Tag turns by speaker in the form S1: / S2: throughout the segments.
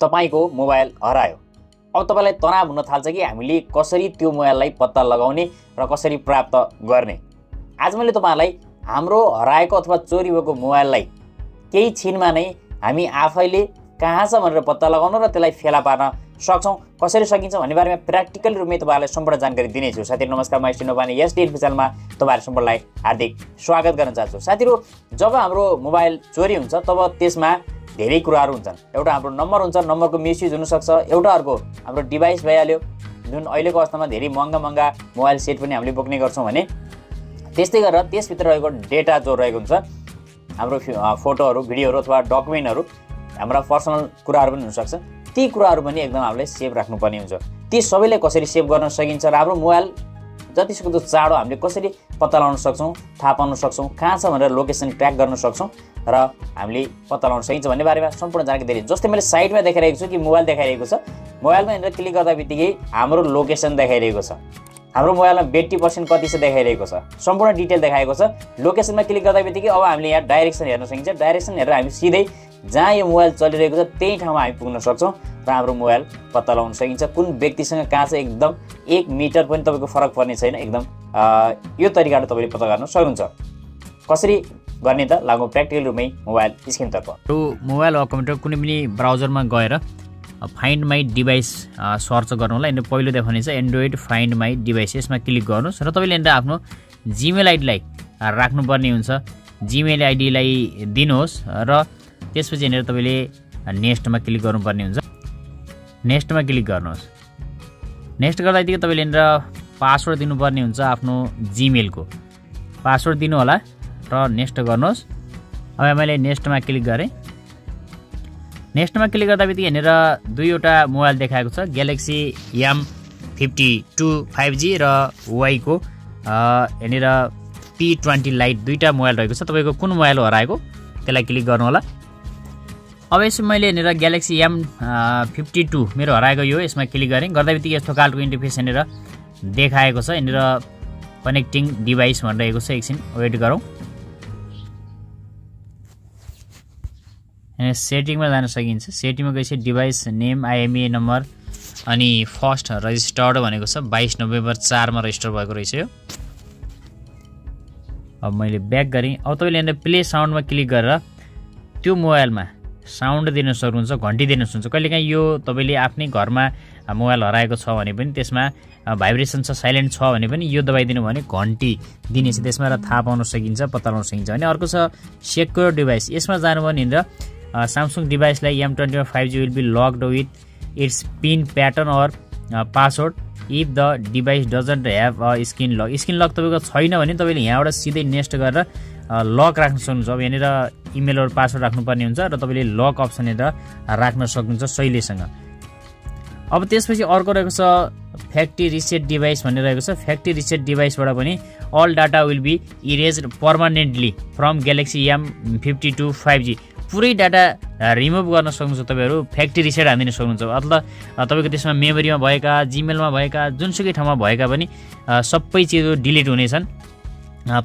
S1: तपाईँको मोबाइल हरायो। अब तपाईँलाई तनाव हुन थाल्छ कि हामीले कसरी त्यो मोबाइललाई पत्ता लगाउने र कसरी प्राप्त गर्ने। आज मैले तपाईँहरूलाई हाम्रो हराएको अथवा चोरी भएको मोबाइललाई केही छिनमा नै हामी आफैले कहाँ छ भनेर पत्ता लगाउन र त्यसलाई फेला पार्न सक्छौँ कसरी सकिन्छ भन्ने बारेमा प्र्याक्टिकल रूपमै तपाईँहरूलाई सम्पूर्ण जानकारी दिनेछु। साथीहरू नमस्कार म स्टिनो पानी यस डिएलपी च्यानलमा तपाईँहरू सम्पूर्णलाई हार्दिक स्वागत गर्न चाहन्छु। साथीहरू जब हाम्रो मोबाइल चोरी हुन्छ तब त्यसमा धेरै कुराहरू हुन्छन्। एउटा हाम्रो नम्बर हुन्छ नम्बरको मिसयुज हुनसक्छ। एउटा अर्को हाम्रो डिभाइस भइहाल्यो। जुन अहिलेको अवस्थामा धेरै महँगा महँगा मोबाइल सेट पनि हामीले बोक्ने गर्छौँ भने त्यस्तै गरेर त्यसभित्र रहेको डेटा जो रहेको हुन्छ हाम्रो फोटोहरू भिडियोहरू अथवा डकुमेन्टहरू हाम्रा पर्सनल कुराहरू पनि हुनसक्छ। ती कुराहरू पनि एकदम हामीले सेभ राख्नुपर्ने हुन्छ। ती सबैलाई कसरी सेभ गर्न सकिन्छ र हाम्रो मोबाइल जतिसक्दो चाँडो हामीले कसरी पत्ता लगाउन सक्छौँ थाहा पाउन सक्छौँ कहाँ छ भनेर लोकेसन ट्र्याक गर्न सक्छौँ र हामीले पत्ता लगाउन सकिन्छ भन्ने बारेमा सम्पूर्ण जानकारी दिएँ जस्तै मैले साइडमा देखाइरहेको छु कि मोबाइल देखाइरहेको छ। मोबाइलमा हेरेर क्लिक गर्दा बित्तिकै हाम्रो लोकेसन देखाइरहेको छ। हाम्रो मोबाइलमा बेट्टी पर्सेन्ट कति छ देखाइरहेको छ। सम्पूर्ण डिटेल देखाएको छ। लोकेसनमा क्लिक गर्दा बित्तिकै अब हामीले यहाँ डाइरेक्सन हेर्न सकिन्छ। डाइरेक्सन हेरेर हामी सिधै जहाँ यो मोबाइल चलिरहेको छ त्यही ठाउँमा हामी पुग्न सक्छौँ र हाम्रो मोबाइल पत्ता लगाउन सकिन्छ। कुन व्यक्तिसँग कहाँ छ एकदम एक मिटर पनि तपाईँको फरक पर्ने छैन। एकदम यो तरिकाले तपाईँले पत्ता गर्न सक्नुहुन्छ। कसरी गर्ने त लागु प्र्याक्टिकल रूपमै मोबाइल स्क्रिनतर्फ
S2: मोबाइल वा कम्प्युटर कुनै पनि ब्राउजरमा गएर फाइन्ड माई डिभाइस सर्च गर्नुलाई यहाँनिर पहिलो देखाउने छ एन्ड्रोइड फाइन्ड माई डिभाइस यसमा क्लिक गर्नुहोस् र तपाईँले यहाँनिर आफ्नो जिमेल आइडीलाई राख्नुपर्ने हुन्छ। जिमेल आइडीलाई दिनुहोस् र त्यसपछि यहाँनिर तपाईँले नेक्स्टमा क्लिक गर्नुपर्ने हुन्छ। नेक्स्टमा क्लिक गर्नुहोस्। नेक्स्ट गर्दादेखि तपाईँले यहाँनिर पासवर्ड दिनुपर्ने हुन्छ आफ्नो जिमेलको पासवर्ड दिनु होला। र नेक्स्ट गर्नुहोस्। अब मैले नेक्स्टमा क्लिक गरेँ। नेक्स्टमा क्लिक गर्दा बित्तिकै यहाँनिर दुईवटा मोबाइल देखाएको छ Galaxy M fifty two five G र वाईको। यहाँनिर पी ट्वेन्टी लाइट दुईवटा मोबाइल रहेको छ। तपाईँको कुन मोबाइल हराएको त्यसलाई क्लिक गर्नु होला अब यसमा मैले यहाँनिर ग्यालेक्सी एम फिफ्टी टू मेरो हराएको यो यसमा क्लिक गरेँ। गर्दा बित्तिकै यस्तो खालको इन्टरफेस यहाँनिर देखाएको छ। यहाँनिर कनेक्टिङ डिभाइस भनिरहेको छ। एकछिन वेट गरौँ। सेटिङमा जान सकिन्छ। सेटिङमा गएपछि डिभाइस नेम आइएमए नम्बर अनि फर्स्ट रजिस्टर्ड भनेको छ। बाइस नोभेम्बर चारमा रजिस्टर भएको रहेछ यो। अब मैले ब्याक गरेँ। अब तपाईँले यहाँनिर प्ले साउन्डमा क्लिक गरेर त्यो मोबाइलमा साउन्ड दिन सक्नुहुन्छ घन्टी दिन सक्नुहुन्छ। कहिलेकाहीँ यो तपाईँले आफ्नै घरमा मोबाइल हराएको छ भने पनि त्यसमा भाइब्रेसन छ साइलेन्ट छ भने पनि यो दबाइदिनु भने घन्टी दिनेछ त्यसमा र थाहा पाउन सकिन्छ पत्ता लगाउन सकिन्छ। अनि अर्को छ सेक्योर डिभाइस यसमा जानुभयो भने सामसुङ डिभाइसलाई M ट्वेन्टीमा five G will be locked with its pin pattern or password if the device doesn't have screen lock screen lock तपाईँको छैन भने तपाईँले यहाँबाट सिधै नेक्स्ट गरेर लक राख्न सक्नुहुन्छ। अब यहाँनिर इमेल पासवर्ड राख्नुपर्ने हुन्छ र तपाईँले लक अप्सन यहाँनिर राख्न सक्नुहुन्छ सहिलेसँग अब त्यसपछि अर्को रहेको छ फ्याक्ट्री रिसेट डिभाइस भन्ने रहेको छ। फ्याक्ट्री रिसेट डिभाइसबाट पनि all data will be erase permanently from Galaxy M fifty two five G पुरै डाटा रिमुभ गर्न सक्नुहुन्छ तपाईँहरू फ्याक्ट्री रिसेट हानिदिन सक्नुहुन्छ। अथवा तपाईँको त्यसमा मेमोरीमा भएका जिमेलमा भएका जुनसुकै ठाउँमा भएका पनि सबै चिजहरू डिलिट हुनेछन्।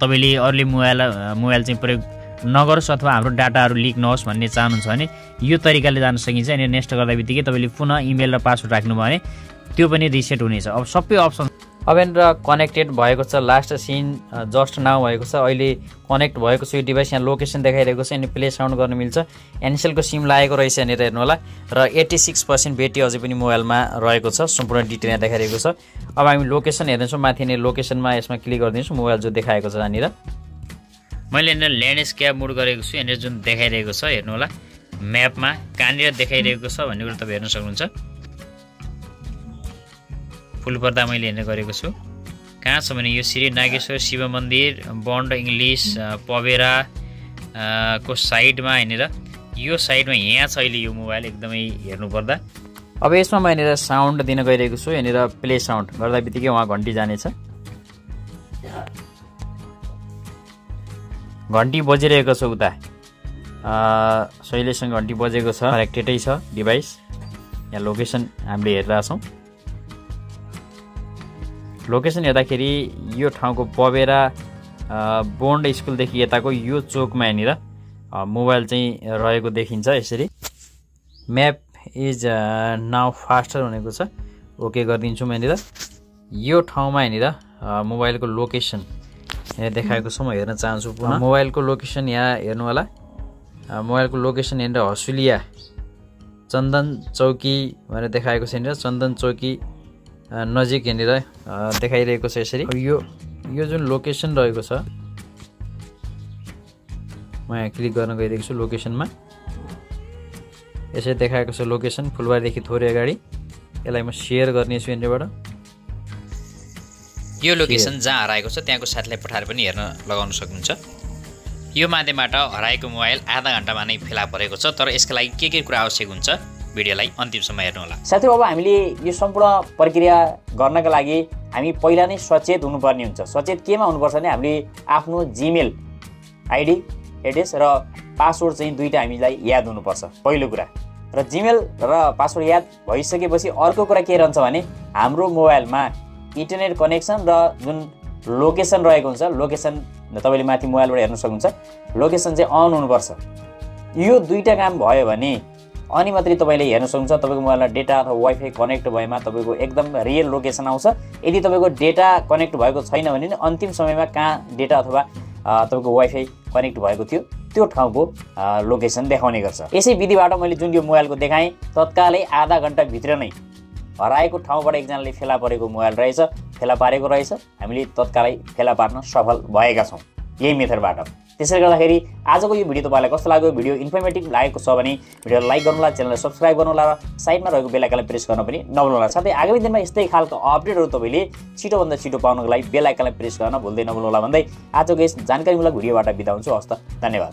S2: तपाईँले अरूले मोबाइल मोबाइल चाहिँ प्रयोग नगरोस् अथवा हाम्रो डाटाहरू लिक नहोस् भन्ने चाहनुहुन्छ भने यो तरिकाले जान सकिन्छ। अनि नेक्स्ट गर्दा बित्तिकै तपाईँले पुनः इमेल र पासवर्ड राख्नुभयो भने त्यो पनि रिसेट हुनेछ। अब सबै अप्सन यहाँनिर कनेक्टेड भएको छ। लास्ट सिन जस्ट नाउ भएको छ। अहिले कनेक्ट भएको छ। यो डिभाइस यहाँ लोकेसन देखाइरहेको छ। अनि प्ले साउन्ड गर्न मिल्छ। एनसेलको सिम लागेको रहेछ यहाँनिर हेर्नु होला र एट्टी सिक्स पर्सेन्ट ब्याट्री अझै पनि मोबाइलमा रहेको छ। सम्पूर्ण डिटेल यहाँ देखाइरहेको छ। अब हामी लोकेसन हेर्नेछौँ माथि नै लोकेसनमा यसमा क्लिक गरिदिन्छौँ। मोबाइल जो देखाएको छ यहाँनिर। मैले यहाँनिर ल्यान्डस्क्याप मुड गरेको छु। यहाँनिर जुन देखाइरहेको छ हेर्नु होला म्यापमा कहाँनिर देखाइरहेको छ भन्ने कुरो तपाईँ हेर्न सक्नुहुन्छ। फुल पर्दा मैले हेर्ने गरेको छु। कहाँ छ भने यो श्री नागेश्वर शिव मन्दिर बन्ड इङ्ग्लिस पबेरा को साइडमा हेरेर यो साइडमा यहाँ छ अहिले यो मोबाइल एकदमै हेर्नुपर्दा। अब यसमा म यहाँनिर साउन्ड दिन गइरहेको छु। यहाँनिर प्ले साउन्ड गर्दा बित्तिकै उहाँ घन्टी जानेछ। घन्टी बजिरहेको छ उता। शैलेसँग घन्टी बजेको छ। कनेक्टेडै छ डिभाइस। यहाँ लोकेसन हामीले हेरिरहेछौँ लोकेसन हेर्दाखेरि यो ठाउँको पबेरा बोन्ड स्कुलदेखि यताको यो चोकमा यहाँनिर मोबाइल चाहिँ रहेको देखिन्छ यसरी। म्याप
S3: इज नाउ फास्टर भनेको छ। ओके गरिदिन्छु म यहाँनिर। यो ठाउँमा यहाँनिर मोबाइलको लोकेसन यहाँ देखाएको छ म हेर्न चाहन्छु पुनः। मोबाइलको लोकेसन यहाँ हेर्नु होला मोबाइलको लोकेसन यहाँनिर हसुलिया चन्दन चौकी भनेर देखाएको छ यहाँनिर। चन्दन चौकी नजिक यहाँनिर देखाइरहेको छ यसरी। यो यो जुन लोकेसन रहेको छ म यहाँ क्लिक गर्न गइरहेको छु लोकेसनमा। यसरी देखाएको छ लोकेसन फुलबारीदेखि थोरै अगाडि। यसलाई म सेयर गर्नेछु यहाँनिरबाट यो लोकेसन जहाँ हराएको छ त्यहाँको साथीलाई पठाएर पनि हेर्न लगाउन सक्नुहुन्छ। यो माध्यमबाट हराएको मोबाइल आधा घन्टामा नै फेला परेको छ तर यसका लागि के के कुरा आवश्यक हुन्छ? भिडियोलाई अन्तिमसम्म हेर्नुहोला
S2: साथीहरू अब हामीले यो सम्पूर्ण प्रक्रिया गर्नका लागि हामी पहिला नै सचेत हुनुपर्ने हुन्छ। सचेत केमा हुनुपर्छ भने हामीले आफ्नो जिमेल आइडी एड्रेस र पासवर्ड चाहिँ दुइटा हामीलाई याद हुनुपर्छ पहिलो कुरा। र जिमेल र पासवर्ड याद भइसकेपछि अर्को कुरा के रहन्छ भने हाम्रो मोबाइलमा इन्टरनेट कनेक्सन र जुन लोकेसन रहेको हुन्छ लोकेसन तपाईँले माथि मोबाइलबाट हेर्न सक्नुहुन्छ लोकेसन चाहिँ अन हुनुपर्छ। यो दुईवटा काम भयो भने अनि मात्रै तपाईँले हेर्न सक्नुहुन्छ तपाईँको मोबाइलमा डेटा अथवा वाइफाई कनेक्ट भएमा तपाईँको एकदम रियल लोकेसन आउँछ। यदि तपाईँको डेटा कनेक्ट भएको छैन भने नि अन्तिम समयमा कहाँ डेटा अथवा तपाईँको वाइफाई कनेक्ट भएको थियो त्यो ठाउँको लोकेसन देखाउने गर्छ। यसै विधिबाट मैले जुन यो मोबाइलको देखाएँ तत्कालै आधा घन्टाभित्र नै हराएको ठाउँबाट एकजनाले फेला परेको मोबाइल रहेछ फेला पारेको रहेछ। हामीले तत्कालै फेला पार्न सफल भएका छौँ। यही मेथडबाट। त्यसैले गर्दाखेरि आजको यो भिडियो तपाईँलाई कस्तो लाग्यो? भिडियो इन्फर्मेटिभ लागेको छ भने भिडियोलाई लाइक गर्नुहोला च्यानललाई सब्सक्राइब गर्नुहोला र साइडमा रहेको बेलायकनलाई प्रेस गर्न पनि नभुल्नुहोला। साथै आगामी दिनमा यस्तै खालको अपडेटहरू तपाईँले छिटोभन्दा छिटो पाउनको लागि बेलायकनलाई प्रेस गर्न भुल्दै नभुल्नुहोला भन्दै आजको यस जानकारीमूलक भिडियोबाट बिदा हुन्छु। हस्त धन्यवाद।